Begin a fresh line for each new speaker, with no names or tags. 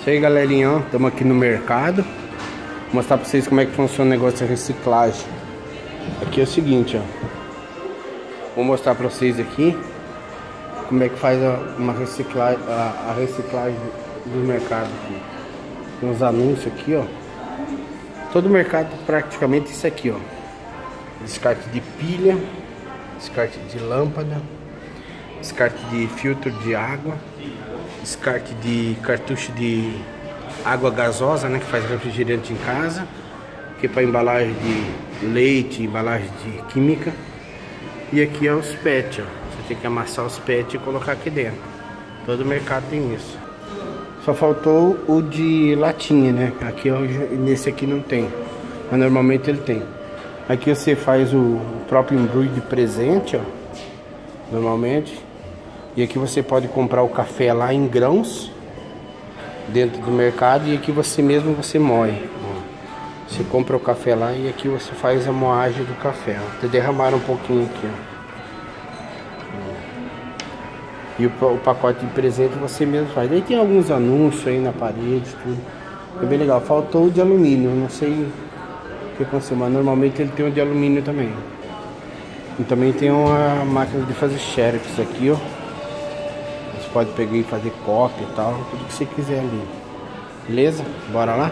Isso aí galerinha, estamos aqui no mercado. Vou mostrar pra vocês como é que funciona o negócio de reciclagem. Aqui é o seguinte, ó. Vou mostrar pra vocês aqui Como é que faz a, uma reciclagem, a, a reciclagem do mercado aqui. Tem uns anúncios aqui, ó. Todo mercado praticamente isso aqui, ó. Descarte de pilha Descarte de lâmpada Descarte de filtro de água descarte de cartucho de água gasosa, né, que faz refrigerante em casa, que é para embalagem de leite, embalagem de química. E aqui é os PET, ó. Você tem que amassar os PET e colocar aqui dentro. Todo mercado tem isso. Só faltou o de latinha, né? Aqui nesse aqui não tem, mas normalmente ele tem. Aqui você faz o próprio embrulho de presente, ó. Normalmente e aqui você pode comprar o café lá em grãos dentro do mercado e aqui você mesmo você moe. Você compra o café lá e aqui você faz a moagem do café. Ó. derramar um pouquinho aqui, ó. E o, o, pacote de presente você mesmo faz. Daí tem alguns anúncios aí na parede, tudo. É bem legal. Faltou o de alumínio, não sei o que aconteceu, mas normalmente ele tem o de alumínio também. E também tem uma máquina de fazer xerox aqui, ó pode pegar e fazer cópia e tal, tudo que você quiser ali. Beleza? Bora lá?